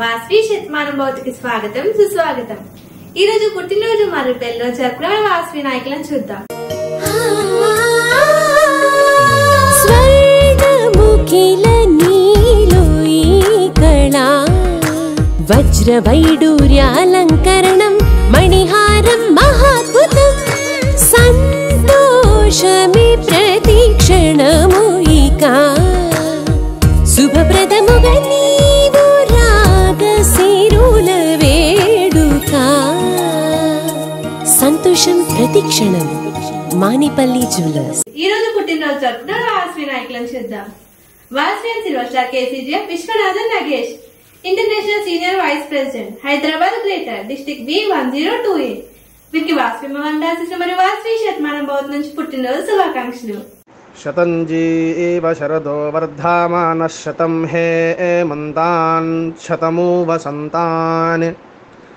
వాస్వి శతమానం భౌతికి స్వాగతం సుస్వాగతం. ఈ రోజు పుట్టినరోజు మరియు పెళ్ళిరోజు జరుపుకునే వాస్వి నాయకులను చూద్దాం. స్వర్గముఖిల నీలో వజ్రవైడూర్యాలంకరణం మణిహారం మహాద్భుతం సంతోషమి ప్రతిక్షణము ప్రతిక్షణం మానిపల్లి జ్యువెలర్స్. ఈ రోజు పుట్టినరోజు జరుపుకున్న వాస్వి నాయకులను చూద్దాం. And silver star KCGF Viswanathan Nagesh. International senior vice president Hyderabad greater district B one zero two eight వీరికి వాస్వి మండాల్సిన మరియు వాస్వి శతమానం బౌద్ధ నుంచి పుట్టినరోజు శుభాకాంక్షలు. శతంజీవ శరదో వర్ధమానः శతం హే మంతాన్ శతమూ వసంతాన్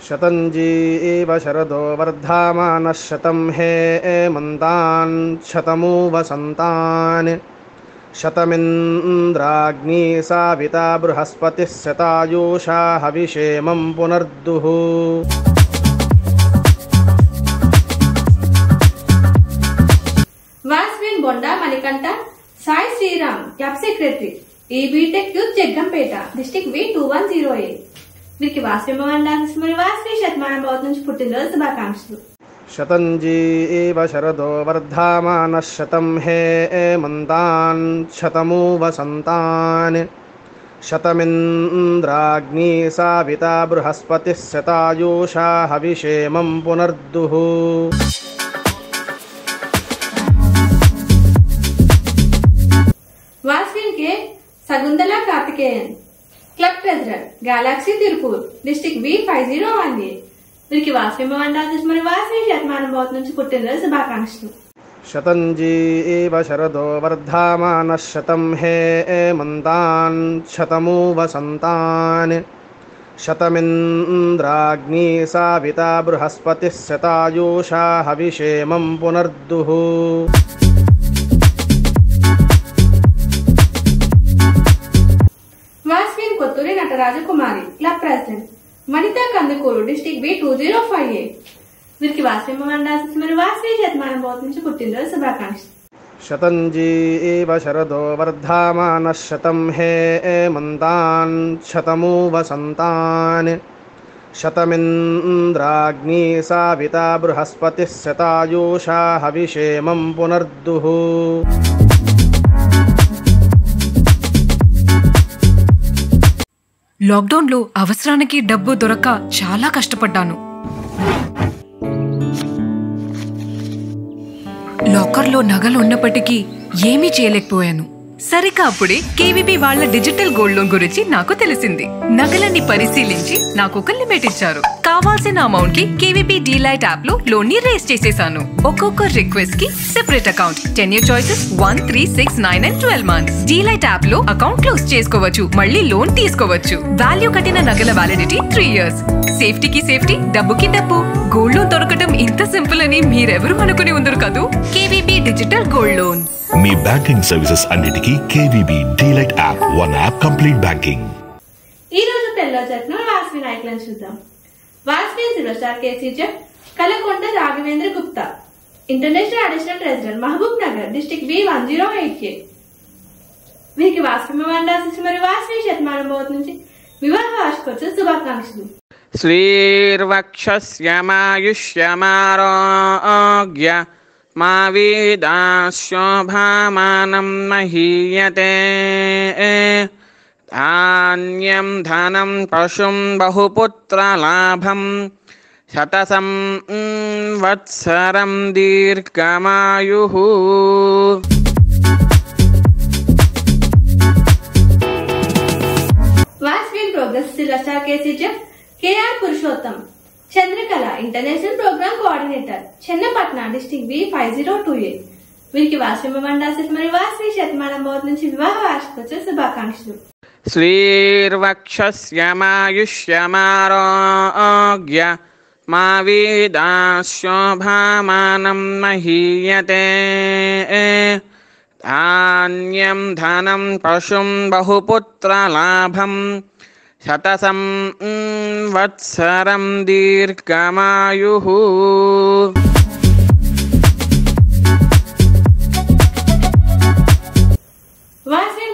శతంజీవ శరదో వర్ధమానः శతం హే మంతాన్ శతమూ వసంతాన్ శతమింద్రాగ్నీ సావితా బృహస్పతిः శతాయూషా హవిషేమం పునర్దుః వాస్విన్ బొండా మణికంఠ సాయి శ్రీరామ్ క్లబ్ సెక్రటరీ ఈ BTech youth Jaggampeta district V two one zero eight వీరికి వాస్వి మండాల్సిన మరియు వాస్వి శతమానం బౌద్ధ నుంచి పుట్టినరోజు శుభాకాంక్షలు శతంజీవ శరదో వర్ధమానः శతం హే మంతాన్ శతమూ వసంతాన్ శతమింద్రాగ్నీ సావితా బృహస్పతిः శతాయూషా హవిషేమం పునర్దుః వాస్విన్ K Sagundala Karthikeyan club treasurer galaxy Tirupur district V five zero one A వీరికి వాస్వి మండాల్సిన మరియు వాస్వి శతమానం బౌద్ధ నుంచి పుట్టినరోజు శుభాకాంక్షలు శతంజీవ శరదో వర్ధమానः శతం హే మంతాన్ శతమూ వసంతాన్ శతమింద్రాగ్నీ సావితా బృహస్పతిः శతాయూషా హవిషేమం పునర్దుః Kotturi Natarajakumari club president Vanitha Kandukuru district B two zero five eight వీరికి వాస్వి మండాల్సిన మరియు వాస్వి శతమానం బౌద్ధ నుంచి పుట్టినరోజు శుభాకాంక్షలు శతంజీవ శరదో వర్ధమానः శతం హే మంతాన్ శతమూ వసంతాన్ శతమింద్రాగ్నీ సావితా బృహస్పతిः శతాయూషా హవిషేమం పునర్దుః లాక్డౌన్లో అవసరానికి డబ్బు దొరక్క చాలా కష్టపడ్డాను. లాకర్లో నగలు ఉన్నప్పటికీ ఏమీ చేయలేకపోయాను. సరిగా అప్పుడే కేవీబీ వాళ్ళ డిజిటల్ గోల్డ్ లోన్ గురించి నాకు తెలిసింది. నగలన్నీ పరిశీలించి నాకు ఒక లిమిట్ ఇచ్చారు. కావాల్సిన అమౌంట్కి కేవీబీ డీలైట్ యాప్లో లోన్ని రేస్ చేసేసాను. ఒక్కొక్క రిక్వెస్ట్కి separate account ten year choices one three six nine and twelve months Delight యాప్లో అకౌంట్ క్లోజ్ చేసుకోవచ్చు. మళ్ళీ లోన్ తీసుకోవచ్చు. వాల్యూ కట్టిన నగల వ్యాలిడిటీ త్రీ ఇయర్స్ సేఫ్టీకి సేఫ్టీ డబ్బుకి డబ్బు. గోల్డ్ లోన్ దొరకటం ఇంత సింపుల్ అని మీరెవరు అనుకుని ఉందరు కదూ? మీ బ్యాంకింగ్ సర్వీసెస్ అన్నిటికీ KVB delight app one app complete banking. ఈ రోజు తెలుగులో వాస్వి నాయకులను చూద్దాం. Vasvi zero star KCGF Kalakonda Raghavendra Gupta international additional resident Mahbubnagar district B one zero eight K వీరికి వాస్వి మండాల్సి మరియు వాస్వి శతమానం నుంచి వివాహ వార్షికోత్సవ శుభాకాంక్షలు. मा वेदाशोभामानं महीयते। धान्यं धनं पशुं बहुपुत्रलाभं। शतसं वत्सरं दीर्घमायुः। Chandrakala international programme coordinator Channapatna district B five zero two eight వీరికి వాసవి మండాసిట్ మరియు వాసవి శతమానం బోధ నుంచి వివాహ వార్షికోత్సవ శుభాకాంక్షలు श्रीर्वक्षस्यमायुष्यमारोग्य मा वेदाशोभामानं महीयते धान्यं धनं पशुं बहुपुत्रलाभं శతసం వత్సరం దీర్ఘమాయు వాసయం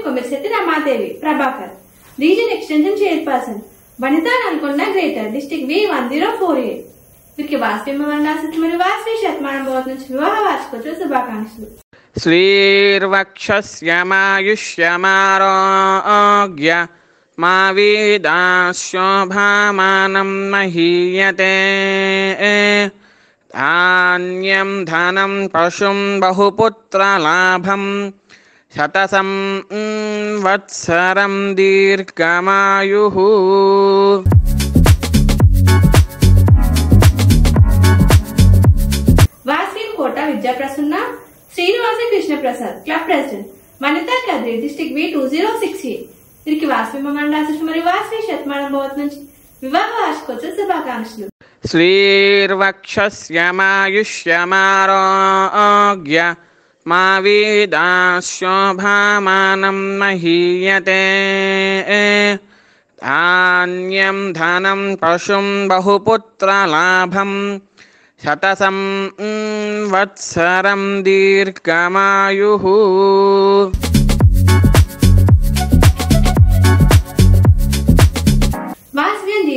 Ramadevi Prabhakar. Region extension chairperson greater district V one zero four వీరికి మరియు శతమానం నుంచి వివాహ వార్షికోత్సవ శుభాకాంక్షలు. శ్రీర్వక్షస్యమాయుష్యమారోగ్య మా వేదా మహీయతే ధాన్యం ధనం పశుం బహుపుత్రలాభం శతసం వత్సరం దీర్ఘమాయు వాసీం Kota Vidyaprasanna Srinivasa Krishnaprasad club president Manitha Kadiri district B two zero six eight వీరికి వాసవి మండాసిట్ మరియు వాసవి శతమానం బోధ నుంచి వివాహ వార్షికోత్సవ శుభాకాంక్షలు श्रीर्वक्षस्यमायुष्यमारोग्य मा वेदाशोभामानं महीयते धान्यं धनं पशुं बहुपुत्रलाभं शतसं वत्सरं दीर्घमायुः వాసవ్యం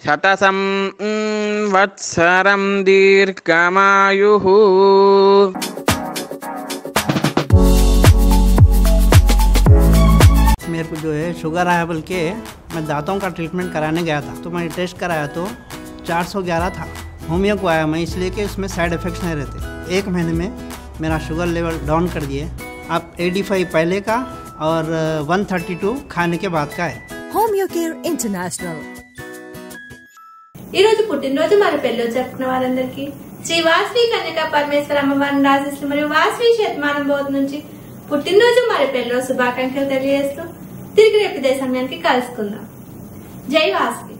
शतसं वत्सरं दीर्घमायुः। मेरे को जो है शुगर आया बोल के मैं दांतों का ट्रीटमेंट कराने गया था। तो मैंने टेस्ट कराया तो 411 था। होमियो को आया मैं इसलिए कि उसमें साइड इफ़ेक्ट्स नहीं रहते। एक महीने में मेरा शुगर लेवल डाउन कर दिए। अब 85 पहले का और 132 खाने के बाद का है। Home care International. ఈ రోజు పుట్టినరోజు మరి పెళ్ళి జరుపుకున్న వారందరికీ. శ్రీ వాసవి కన్యక పరమేశ్వర అమ్మవారిని ఆశిస్తులు మరియు వాసవి శతమానం బోధ నుంచి పుట్టినరోజు మరి పెళ్ళి శుభాకాంక్షలు తెలియజేస్తూ తిరిగి రేపు ఇదే సమయానికి కలుసుకుందాం. జై వాసవి.